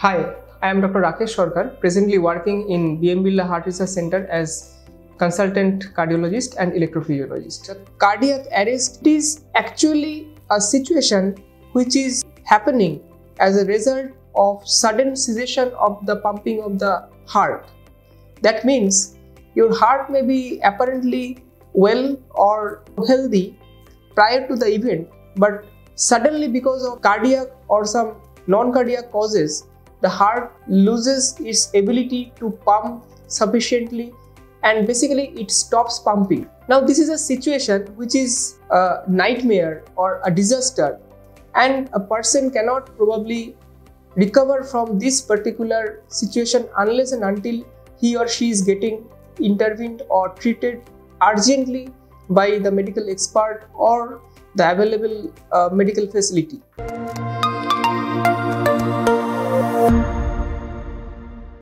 Hi, I am Dr. Rakesh Sarkar, presently working in BM Birla Heart Research Center as consultant cardiologist and electrophysiologist. Cardiac arrest is actually a situation which is happening as a result of sudden cessation of the pumping of the heart. That means your heart may be apparently well or healthy prior to the event, but suddenly because of cardiac or some non-cardiac causes, the heart loses its ability to pump sufficiently and basically it stops pumping. Now this is a situation which is a nightmare or a disaster and a person cannot probably recover from this particular situation unless and until he or she is getting intervened or treated urgently by the medical expert or the available uh, medical facility. Thank you.